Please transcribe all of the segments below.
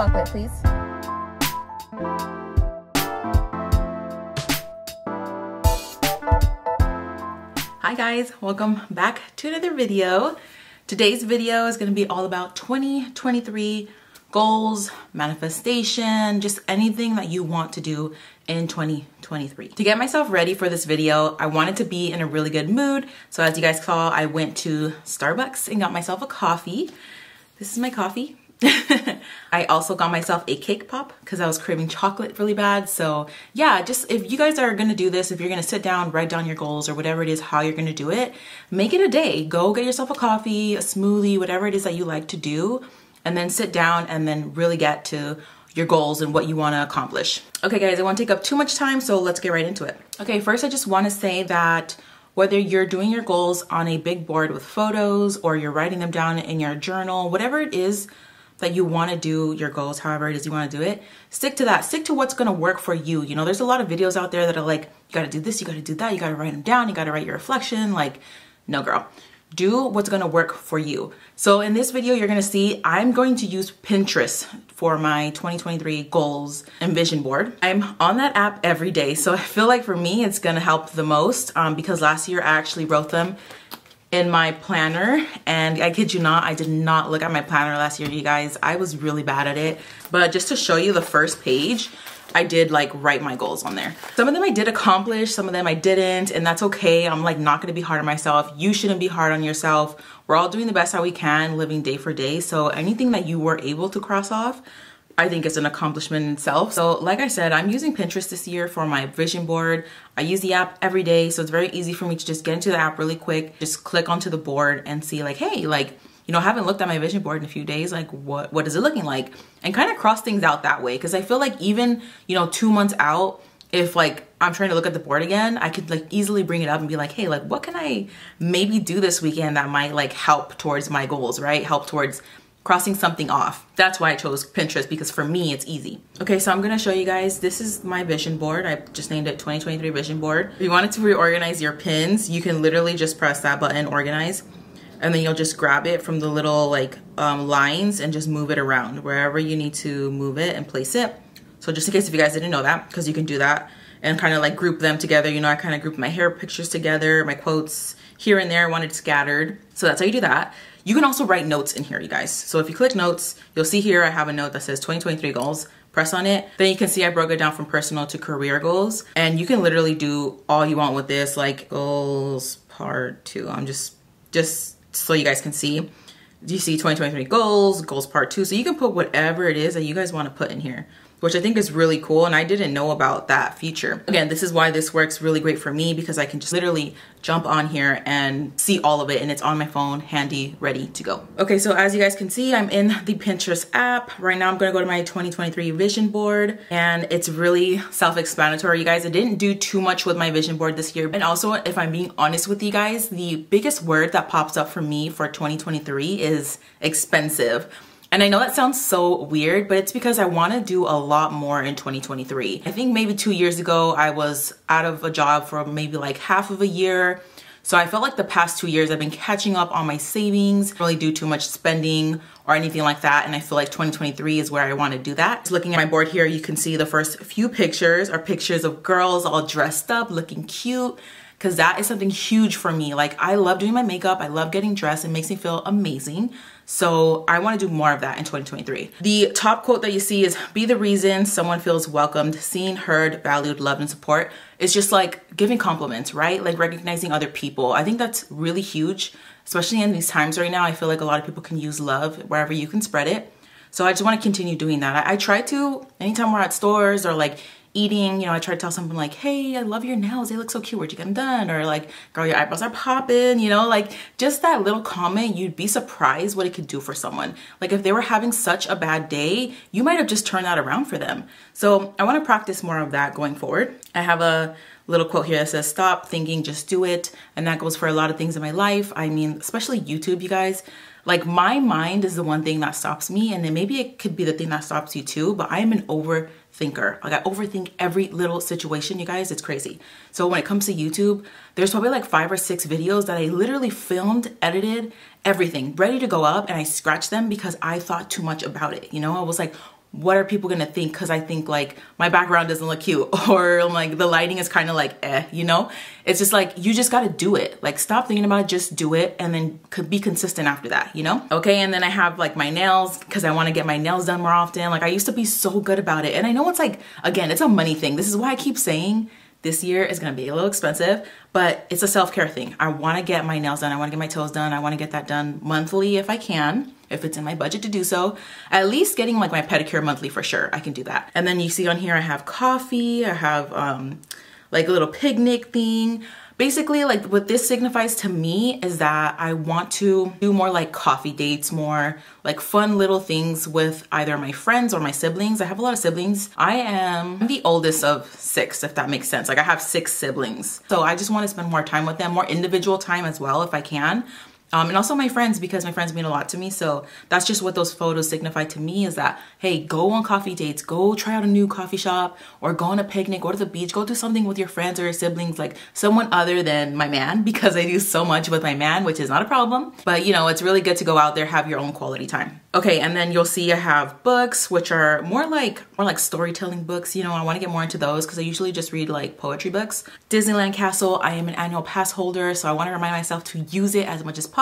chocolate, please. Guys, welcome back to another video. Today's video is gonna be all about 2023 goals, manifestation, just anything that you want to do in 2023. To get myself ready for this video, I wanted to be in a really good mood. So as you guys saw, I went to Starbucks and got myself a coffee. This is my coffee. I also got myself a cake pop because I was craving chocolate really bad. So yeah, just if you guys are gonna do this, if you're gonna sit down, write down your goals or whatever it is, how you're gonna do it, make it a day. Go get yourself a coffee, a smoothie, whatever it is that you like to do, and then sit down and then really get to your goals and what you want to accomplish. Okay guys, I won't take up too much time, so let's get right into it. Okay, first I just want to say that whether you're doing your goals on a big board with photos or you're writing them down in your journal, whatever it is that you want to do your goals, however it is you want to do it, stick to that. Stick to what's going to work for you. You know, there's a lot of videos out there that are like, you got to do this, you got to do that, you got to write them down, you got to write your reflection. Like, no, girl. Do what's going to work for you. So in this video, you're going to see I'm going to use Pinterest for my 2023 goals and vision board. I'm on that app every day. So I feel like for me, it's going to help the most um, because last year I actually wrote them in my planner and I kid you not, I did not look at my planner last year, you guys. I was really bad at it. But just to show you the first page, I did like write my goals on there. Some of them I did accomplish, some of them I didn't, and that's okay. I'm like not gonna be hard on myself. You shouldn't be hard on yourself. We're all doing the best that we can, living day for day. So anything that you were able to cross off, I think it's an accomplishment in itself. So like I said, I'm using Pinterest this year for my vision board. I use the app every day, so it's very easy for me to just get into the app really quick, just click onto the board and see like, hey, like, you know, I haven't looked at my vision board in a few days, like what, what is it looking like? And kind of cross things out that way. Cause I feel like even, you know, two months out, if like I'm trying to look at the board again, I could like easily bring it up and be like, hey, like what can I maybe do this weekend that might like help towards my goals, right? Help towards crossing something off. That's why I chose Pinterest because for me, it's easy. Okay, so I'm gonna show you guys, this is my vision board. I just named it 2023 vision board. If you wanted to reorganize your pins, you can literally just press that button, organize, and then you'll just grab it from the little like um, lines and just move it around wherever you need to move it and place it. So just in case if you guys didn't know that, because you can do that and kind of like group them together. You know, I kind of grouped my hair pictures together, my quotes here and there, I wanted scattered. So that's how you do that. You can also write notes in here, you guys. So if you click notes, you'll see here I have a note that says 2023 goals. Press on it. Then you can see I broke it down from personal to career goals. And you can literally do all you want with this, like goals part two. I'm just, just so you guys can see. Do you see 2023 goals, goals part two? So you can put whatever it is that you guys want to put in here which I think is really cool. And I didn't know about that feature. Again, this is why this works really great for me because I can just literally jump on here and see all of it and it's on my phone, handy, ready to go. Okay, so as you guys can see, I'm in the Pinterest app. Right now I'm gonna go to my 2023 vision board and it's really self-explanatory, you guys. I didn't do too much with my vision board this year. And also, if I'm being honest with you guys, the biggest word that pops up for me for 2023 is expensive. And I know that sounds so weird, but it's because I want to do a lot more in 2023. I think maybe two years ago, I was out of a job for maybe like half of a year. So I felt like the past two years I've been catching up on my savings, really do too much spending or anything like that. And I feel like 2023 is where I want to do that. So looking at my board here, you can see the first few pictures are pictures of girls all dressed up, looking cute because that is something huge for me. Like I love doing my makeup. I love getting dressed. It makes me feel amazing. So I want to do more of that in 2023. The top quote that you see is be the reason someone feels welcomed, seen, heard, valued, loved, and support. It's just like giving compliments, right? Like recognizing other people. I think that's really huge, especially in these times right now. I feel like a lot of people can use love wherever you can spread it. So I just want to continue doing that. I, I try to, anytime we're at stores or like eating, you know, I try to tell someone like, hey, I love your nails. They look so cute. Where'd you get them done? Or like, girl, your eyebrows are popping, you know, like just that little comment, you'd be surprised what it could do for someone. Like if they were having such a bad day, you might have just turned that around for them. So I want to practice more of that going forward. I have a little quote here that says, stop thinking, just do it. And that goes for a lot of things in my life. I mean, especially YouTube, you guys. Like my mind is the one thing that stops me and then maybe it could be the thing that stops you too, but I am an overthinker. Like I overthink every little situation, you guys, it's crazy. So when it comes to YouTube, there's probably like five or six videos that I literally filmed, edited, everything, ready to go up and I scratched them because I thought too much about it. You know, I was like, what are people gonna think because I think like my background doesn't look cute or like the lighting is kind of like eh, you know? It's just like you just gotta do it. Like stop thinking about it, just do it and then could be consistent after that, you know? Okay, and then I have like my nails because I wanna get my nails done more often. Like I used to be so good about it and I know it's like, again, it's a money thing. This is why I keep saying this year is gonna be a little expensive, but it's a self-care thing. I wanna get my nails done, I wanna get my toes done, I wanna get that done monthly if I can if it's in my budget to do so. At least getting like my pedicure monthly for sure. I can do that. And then you see on here I have coffee, I have um, like a little picnic thing. Basically, like what this signifies to me is that I want to do more like coffee dates, more like fun little things with either my friends or my siblings. I have a lot of siblings. I am the oldest of six, if that makes sense. Like I have six siblings. So I just want to spend more time with them, more individual time as well if I can. Um, and also my friends because my friends mean a lot to me. So that's just what those photos signify to me is that, hey, go on coffee dates, go try out a new coffee shop or go on a picnic, go to the beach, go do something with your friends or your siblings, like someone other than my man because I do so much with my man, which is not a problem. But you know, it's really good to go out there, have your own quality time. Okay, and then you'll see I have books, which are more like more like storytelling books. You know, I want to get more into those because I usually just read like poetry books. Disneyland Castle, I am an annual pass holder, so I want to remind myself to use it as much as possible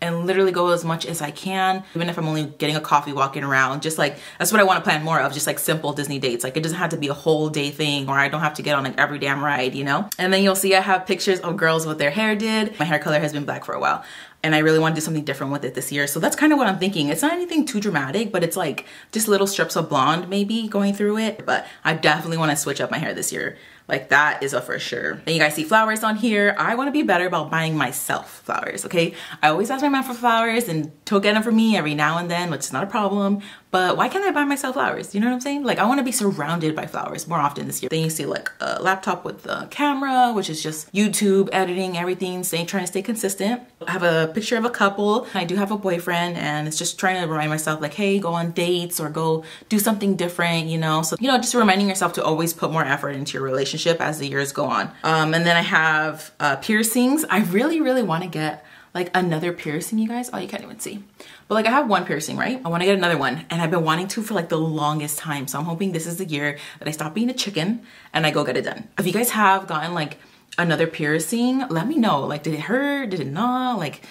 and literally go as much as I can, even if I'm only getting a coffee walking around. Just like that's what I want to plan more of, just like simple Disney dates. Like it doesn't have to be a whole day thing, or I don't have to get on like every damn ride, you know. And then you'll see I have pictures of girls with their hair did. My hair color has been black for a while and I really want to do something different with it this year. So that's kind of what I'm thinking. It's not anything too dramatic, but it's like just little strips of blonde maybe going through it. But I definitely want to switch up my hair this year. Like that is a for sure. Then you guys see flowers on here. I want to be better about buying myself flowers, okay? I always ask my mom for flowers and he'll get them for me every now and then, which is not a problem. But why can't I buy myself flowers? You know what I'm saying? Like I want to be surrounded by flowers more often this year. Then you see like a laptop with the camera, which is just YouTube, editing, everything, staying, trying to stay consistent. I have a picture of a couple. I do have a boyfriend and it's just trying to remind myself like, hey, go on dates or go do something different, you know? So, you know, just reminding yourself to always put more effort into your relationship as the years go on. Um, and then I have uh, piercings. I really, really want to get like another piercing, you guys. Oh, you can't even see. But like I have one piercing, right? I want to get another one and I've been wanting to for like the longest time. So I'm hoping this is the year that I stop being a chicken and I go get it done. If you guys have gotten like another piercing, let me know. Like, did it hurt? Did it not? Like,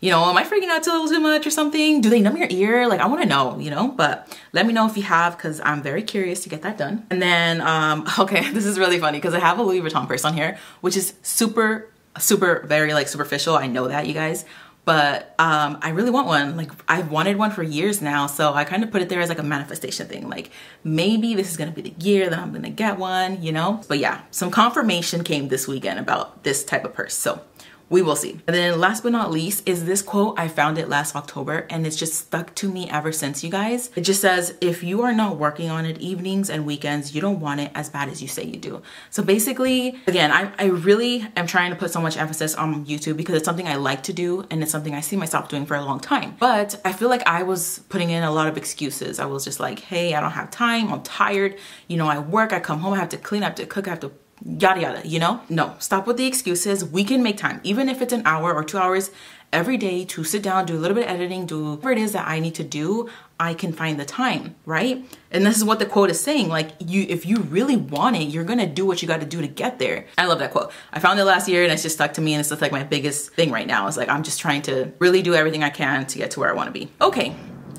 you know, am I freaking out too much or something? Do they numb your ear? Like, I want to know, you know, but let me know if you have because I'm very curious to get that done. And then, um, okay, this is really funny because I have a Louis Vuitton purse on here, which is super super very like superficial i know that you guys but um, I really want one. Like I've wanted one for years now. So I kind of put it there as like a manifestation thing. Like maybe this is gonna be the year that I'm gonna get one, you know? But yeah, some confirmation came this weekend about this type of purse. So we will see. And then last but not least is this quote. I found it last October and it's just stuck to me ever since, you guys. It just says, if you are not working on it evenings and weekends, you don't want it as bad as you say you do. So basically, again, I, I really am trying to put so much emphasis on YouTube because it's something I like to do and it's something I see myself doing for a long time. But I feel like I was putting in a lot of excuses. I was just like, hey, I don't have time. I'm tired. You know, I work, I come home, I have to clean, I have to cook, I have to yada yada, you know? No, stop with the excuses. We can make time, even if it's an hour or two hours every day to sit down, do a little bit of editing, do whatever it is that I need to do, I can find the time, right? And this is what the quote is saying. Like you, if you really want it, you're gonna do what you gotta do to get there. I love that quote. I found it last year and it's just stuck to me and it's just like my biggest thing right now. It's like, I'm just trying to really do everything I can to get to where I wanna be. Okay,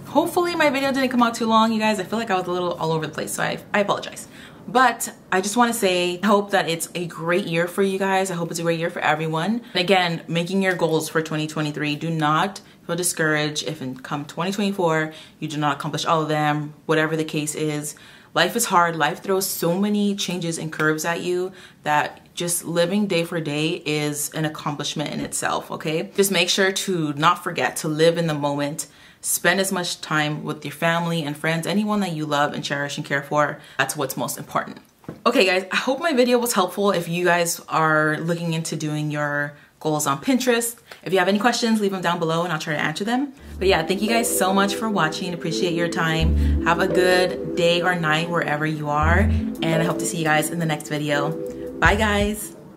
hopefully my video didn't come out too long, you guys. I feel like I was a little all over the place, so I, I apologize. But I just want to say, I hope that it's a great year for you guys. I hope it's a great year for everyone. And again, making your goals for 2023. Do not feel discouraged if in come 2024 you do not accomplish all of them, whatever the case is. Life is hard. Life throws so many changes and curves at you that just living day for day is an accomplishment in itself, okay? Just make sure to not forget to live in the moment Spend as much time with your family and friends, anyone that you love and cherish and care for. That's what's most important. Okay guys, I hope my video was helpful if you guys are looking into doing your goals on Pinterest. If you have any questions, leave them down below and I'll try to answer them. But yeah, thank you guys so much for watching. Appreciate your time. Have a good day or night wherever you are. And I hope to see you guys in the next video. Bye guys.